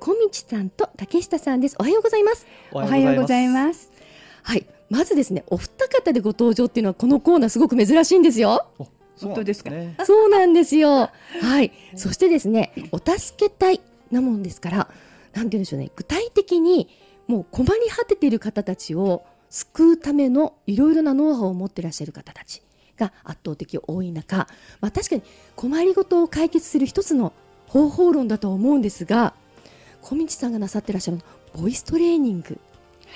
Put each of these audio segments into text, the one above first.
小道さんと竹下さんです。おはようございます。おはようございます。はい、まずですね、お二方でご登場っていうのはこのコーナーすごく珍しいんですよ。本当ですか？ね、そうなんですよ。はい、そしてですね、お助け隊なもんですから、なんて言うんでしょうね、具体的にもう困り果てている方たちを救うためのいろいろなノウハウを持っていらっしゃる方たちが圧倒的多い中、まあ、確かに困りごとを解決する一つの方法論だと思うんですが小道さんがなさってらっしゃるボイストレーニング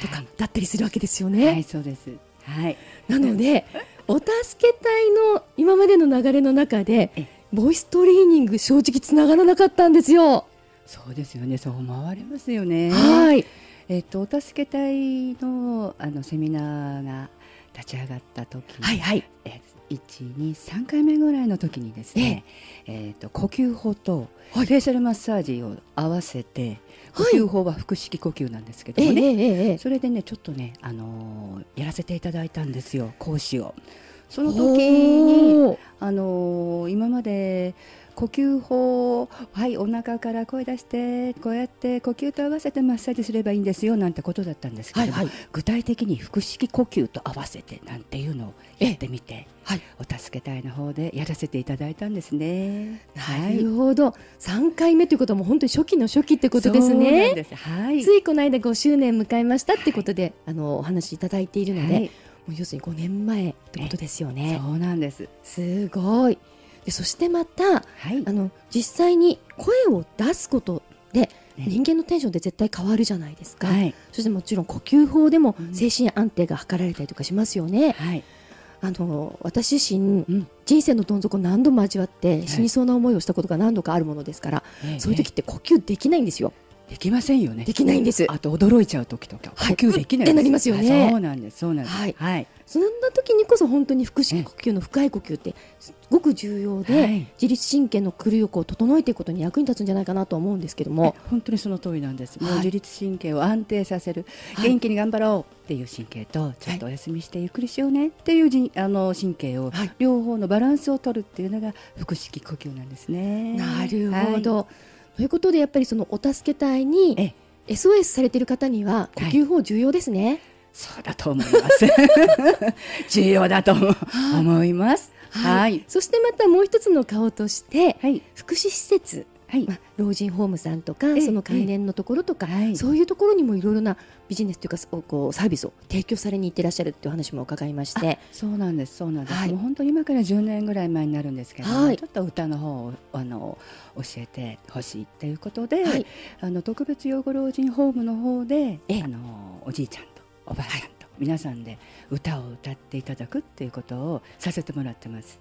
とかだったりするわけですよね。はい、はい、そうです。はい。なのでお助け隊の今までの流れの中でボイストレーニング正直つながらなかったんですよ。そうですよね。そう思われますよね。はい。えっ、とお助け隊のあのセミナーが立ち上がった時、はいはい、えー123回目ぐらいの時にですね、えーと呼吸法とフェイシャルマッサージを合わせて、呼吸法は腹式呼吸なんですけどもね、それでねちょっとね、あのーやらせていただいたんですよ講師を。その時にあのー、今まで呼吸法はいお腹から声出してこうやって呼吸と合わせてマッサージすればいいんですよなんてことだったんですけど、はいはい、具体的に腹式呼吸と合わせてなんていうのをやってみて、はい、お助け隊の方でやらせていただいたんですね。なるほど、はい、3回目ということはもう本当に初期の初期ってことですね。す。はい、ついこの間5周年迎えましたってことで、はい、あのお話しいただいているので、はい、もう要するに5年前ってことですよね。そうなんです。すごい。でそしてまた、はい、あの実際に声を出すことで、ね、人間のテンションって絶対変わるじゃないですか、はい、そしてもちろん呼吸法でも精神安定が図られたりとかしますよね。はい、あの私自身、うん、人生のどん底何度も味わって死にそうな思いをしたことが何度かあるものですから、そういう時って呼吸できないんですよ。できませんよね。できないんです。あと驚いちゃう時とか呼吸できない、ってなりますよね。そうなんです。そうなんです。はい。はい、そんな時にこそ本当に腹式呼吸の深い呼吸ってすごく重要で、はい、自律神経の狂いを整えていくことに役に立つんじゃないかなと思うんですけども。本当にその通りなんです。もう自律神経を安定させる、元気に頑張ろうっていう神経と、ちょっとお休みしてゆっくりしようねっていうじあの神経を、両方のバランスを取るっていうのが腹式呼吸なんですね。なるほど。ということでやっぱりそのお助け隊に SOS されている方には呼吸法重要ですね。はい、そうだと思います。重要だと思います。はい、はい、そしてまたもう一つの顔として、はい、福祉施設、はい。まあ、老人ホームさんとかその関連のところとか、そういうところにもいろいろなビジネスというかこうサービスを提供されに行ってらっしゃるっていう話も伺いまして。そうなんですそうなんです、はい、もう本当に今から10年ぐらい前になるんですけど、はい、ちょっと歌の方をあの教えてほしいということで、はい、あの特別養護老人ホームの方であのおじいちゃんとおばあちゃんと、皆さんで歌を歌っていただくっていうことをさせてもらってます。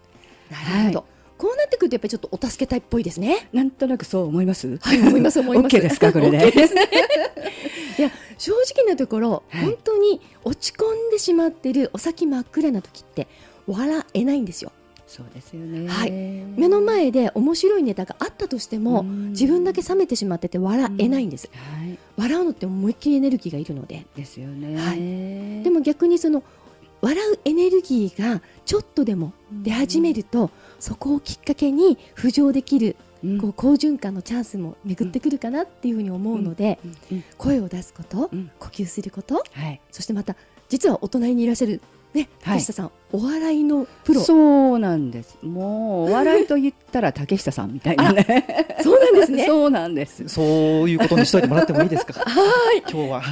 なるほど、こうなってくるとやっぱりちょっとお助け隊っぽいですね。なんとなくそう思います？はい、思います思います。OK ですかこれで？いや正直なところ、はい、本当に落ち込んでしまってるお先真っ暗な時って笑えないんですよ。そうですよね、はい、目の前で面白いネタがあったとしても自分だけ冷めてしまってて笑えないんです、はい、笑うのって思いっきりエネルギーがいるのでですよね、はい、でも逆にその笑うエネルギーがちょっとでも出始めると、そこをきっかけに浮上できる、うん、こう好循環のチャンスも巡ってくるかなっていうふうに思うので、声を出すこと、呼吸すること、はい、そしてまた実はお隣にいらっしゃるね、竹下さん、はい、お笑いのプロ。そうなんです。もうお笑いと言ったら竹下さんみたいなね。そうですね。そうなんです。そういうことにしといてもらってもいいですか？はい。今日は。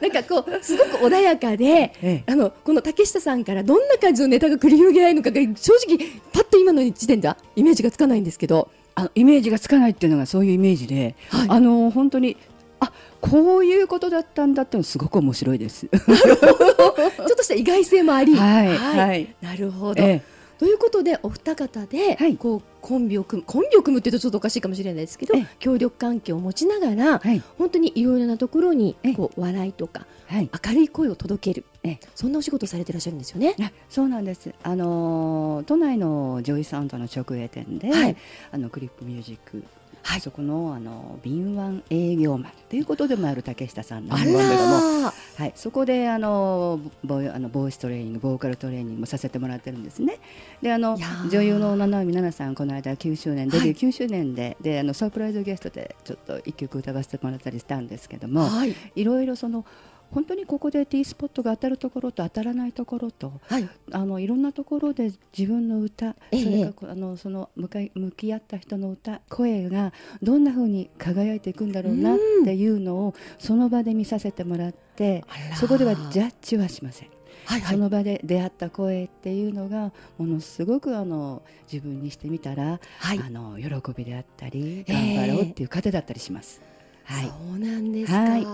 なんかこうすごく穏やかで、ええ、あのこの竹下さんからどんな感じのネタが繰り広げられるのかが正直パッと今の時点ではイメージがつかないんですけど。あのイメージがつかないっていうのがそういうイメージで、はい、あの本当にあこういうことだったんだってのすごく面白いです。ちょっとした意外性もあり。はい。はい。なるほど。ええ、ということでお二方で、はい、こうコンビを組むコンビを組むっていうとちょっとおかしいかもしれないですけど、協力関係を持ちながら、はい、本当にいろいろなところにこう笑いとか、はい、明るい声を届ける、そんなお仕事されてらっしゃるんですよね。そうなんです。あの都内のジョイサウンドの直営店で、はい、あのクリップミュージックはい、そこのあの敏腕営業マンということでもある竹下さんなんあですけども、らはい、そこであのボイあのボイストレーニングボーカルトレーニングもさせてもらってるんですね。であの女優の七海奈々さんこの間9周年デビュはい。ー9周年で,、であのサプライズゲストでちょっと一曲歌わせてもらったりしたんですけども、はい。いろいろその本当にここで T スポットが当たるところと当たらないところとはい。あのいろんなところで自分の歌、ええ。それからあのその向かい向き合った人の歌声がどんな風に輝いていくんだろうなっていうのをその場で見させてもらってそこではジャッジはしません。はいはい。その場で出会った声っていうのがものすごくあの自分にしてみたら、はい。あの喜びであったりえ頑え張ろうっていう糧だったりします。はい。そうなんですか、はい。い、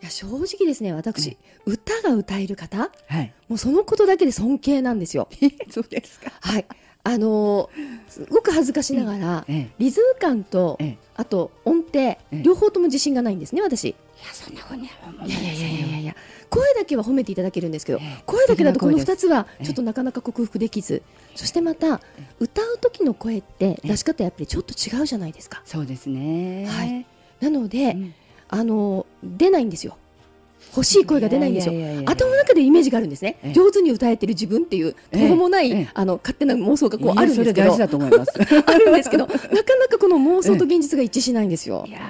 や正直ですね私、歌が歌える方はい。もうそのことだけで尊敬なんですよ。そうですか。はい。あのーすごく恥ずかしながら、ええ。リズム感と、ええ。あと音程、ええ。両方とも自信がないんですね私。いいやそんなふうには思わやないいやいやいやですよいや声だけは褒めていただけるんですけど、ええ。声だけだとこの2素敵な声です。つはええ。ちょっとなかなか克服できず、そしてまた歌う時の声って出し方やっぱりちょっと違うじゃないですか。そうですね。はいなので、うんあの出ないんですよ欲しい声が出ないんですよ頭の中でイメージがあるんですねええ上手に歌えてる自分っていうええ途方もない、ええあの勝手な妄想がこうあるんですけどいやそれ大事だと思います。あるんですけどなかなかこの妄想と現実が一致しないんですよい。や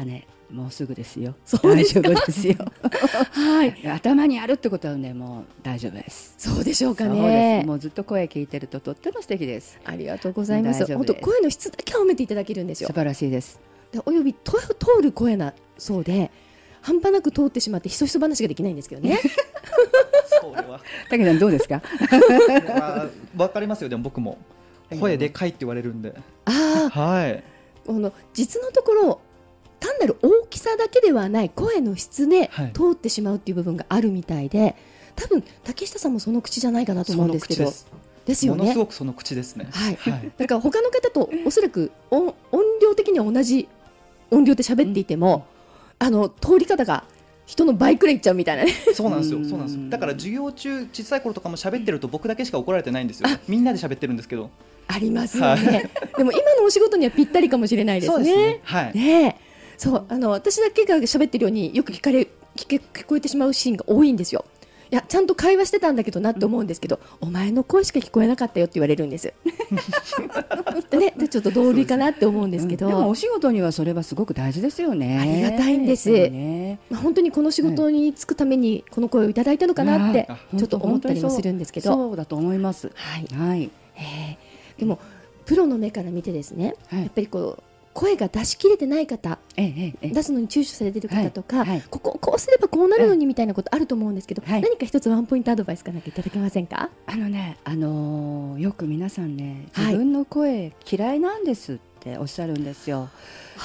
ーね、もうすぐですよ。そうですよ。はい、頭にあるってことはね、もう大丈夫です。そうでしょうかねす。。もうずっと声聞いてるととっても素敵です。ありがとうございます。本当声の質だけは褒めていただけるんですよ素。晴らしいです。でおよびと通る声なそうで。半端なく通ってしまってひそひそ話ができないんですけどね。それは竹さんどうですか？あわかりますよでも僕も声でかいって言われるんでああ、はいこの実のところ単なる大きさだけではない声の質ではい通ってしまうっていう部分があるみたいで、多分竹下さんもその口じゃないかなと思うんですけど、その口ですよねものす。ごくその口ですねはい。はいだから他の方とおそらく音音量的には同じ音量で喋っていても、あの通り方が人の倍くらいいっちゃうみたいなね。そうなんですようん。そうなんですよ。だから授業中小さい頃とかも喋ってると僕だけしか怒られてないんですよ。みんなで喋ってるんですけど。ありますよね。でも今のお仕事にはぴったりかもしれないですそうね。ですね。はい。ねえそうあの私だけが喋ってるようによく聞かれ聞け聞こえてしまうシーンが多いんですよ。いやちゃんと会話してたんだけどなって思うんですけど、お前の声しか聞こえなかったよって言われるんです。でねでちょっと同類かなって思うんですけど、でもお仕事にはそれはすごく大事ですよね。ありがたいんです。よね。まあ、本当にこの仕事に就くためにこの声をいただいたのかなってうん。ちょっと思ったりもするんですけど、そうだと思います。はい。はい。えーでもプロの目から見てですね、はい。やっぱりこう声が出し切れてない方ええええ出すのに躊躇されてる方とか、はいはい。こここうすればこうなるのにみたいなことあると思うんですけど、はい。何か一つワンポイントアドバイスかなんかいただけませんか？あのね、あのーよく皆さんね、はい。自分の声嫌いなんですっておっしゃるんですよ。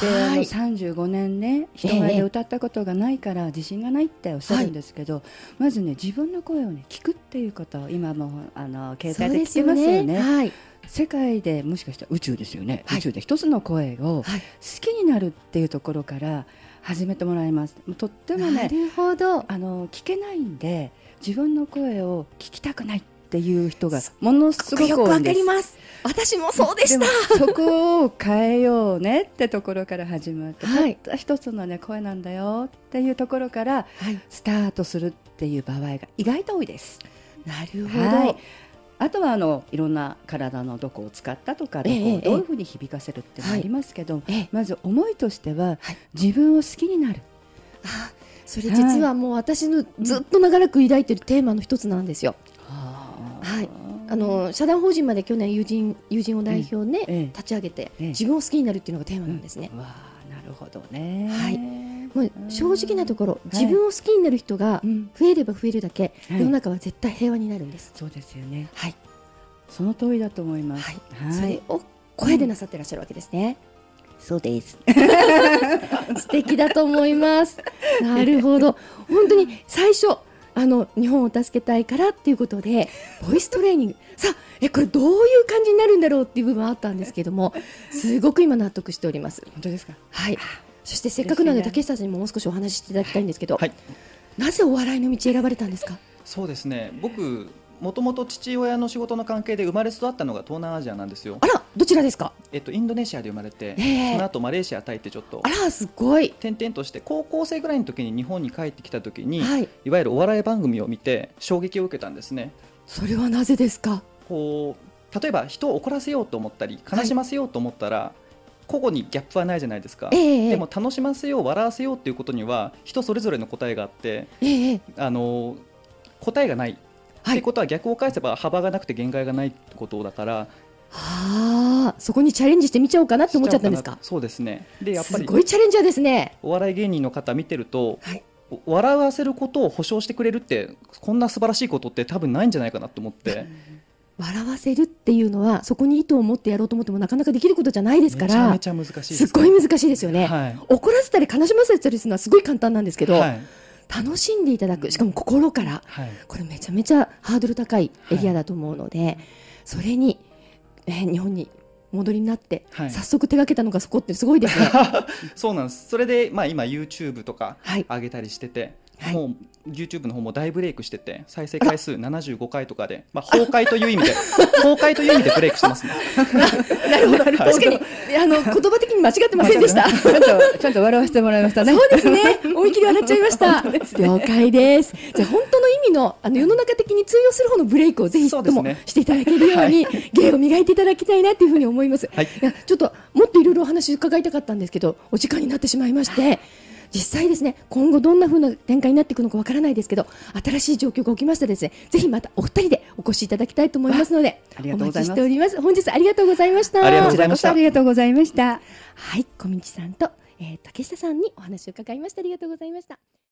で、あのはい35年ね、人前で歌ったことがないから自信がないっておっしゃるんですけど、まずね、自分の声をね聞くっていうこと、今もあの携帯で聞けますよね。はい、世界でもしかしたら宇宙ですよね。はい。宇宙で一つの声を好はい。きになるっていうところから始めてもらいます。とってもね、なるほど。あの聞けないんで自分の声を聞きたくない。っていう人がものすごくよくわ多いんです。かります。私もそうでした。もそこを変えようねってところから始まって、はい。たった一つのね声なんだよっていうところからはい。スタートするっていう場合が意外と多いです。なるほど、はい。あとはあのいろんな体のどこを使ったとかどこええ。をどういうふうに響かせるってのがありますけど、ええまず思いとしては、はい。自分を好きになる。あそれ実はもう私のずっと長らく抱いてるテーマの一つなんですよ。はいあの社団法人まで去年友人友人を代表ね、ええ立ち上げて、ええ自分を好きになるっていうのがテーマなんですね。わあなるほどね。はいもう正直なところ、い自分を好きになる人がうん増えれば増えるだけ、はい世の中は絶対平和になるんです。そうですよね。はい、その通りだと思います。はい、それを声でなさってらっしゃるわけですね。そうです。素敵だと思います。なるほど。本当に最初あの日本を助けたいからっていうことでボイストレーニングさあえこれどういう感じになるんだろうっていう部分はあったんですけどもすごく今納得しております。本当ですか？はい。そしてせっかくなので竹下さんにももう少しお話ししていただきたいんですけど、はいなぜお笑いの道選ばれたんですか？そうですね僕もともと父親の仕事の関係で生まれ育ったのが東南アジアなんですよ。あ。らどちらですか？えっとインドネシアで生まれて、ええ。その後マレーシアタイってちょっと。あらすごい。転々として高校生ぐらいの時に日本に帰ってきた時に、はい。いわゆるお笑い番組を見て衝撃を受けたんですね。それはなぜですか？こう例えば人を怒らせようと思ったり悲しませようと思ったら、個々にギャップはないじゃないですか。ええでも楽しませよう笑わせようっていうことには人それぞれの答えがあってええ。あの答えがない、はい。ってことは逆を返せば幅がなくて限界がないってことだからああそこにチャレンジしてみちゃおうかなって思っちゃったんですか？そうですね。でやっぱすりごいチャレンジャーですね。お笑い芸人の方見てると、はいお笑わせることを保証してくれるってこんな素晴らしいことって多分ないんじゃないかなと思って。笑わせるっていうのはそこに意図を持ってやろうと思ってもなかなかできることじゃないですかめちゃらめちゃ難しいですごい難しいですよね、はい。怒らせたり悲しませたりするのはすごい簡単なんですけど、はい楽しんでいただく。しかも心から。はい。これめちゃめちゃハードル高いエリアだと思うので、それに、えー日本に戻りになって、はい。早速手がけたのがそこってすごいですね。そうなんです。それで、まあ、今 YouTube とかはい、上げたりしてて、はいもう YouTube の方も大ブレイクしてて再生回数75回とかで、まあ、崩壊という意味で 崩壊という意味でブレイクしてますねなるほど確かにあの言葉的に間違ってませんでした。ちゃんと笑わせてもらいましたね。そうですね。思い切り笑っちゃいました。了解です。じゃあ本当の意味のあの世の中的に通用する方のブレイクをぜひともそうですねしていただけるように、芸を磨いていただきたいなというふうに思います。はいいやちょっともっといろいろお話伺いたかったんですけど、お時間になってしまいまして。実際ですね今後どんな風な展開になっていくのかわからないですけど新しい状況が起きましたらですねぜひまたお二人でお越しいただきたいと思いますのでありがお待ちとうございます。しております。本日ありがとうございました。ありがとうこちらこそありがとうございました。はい小道さんと、えー竹下さんにお話を伺いました。ありがとうございました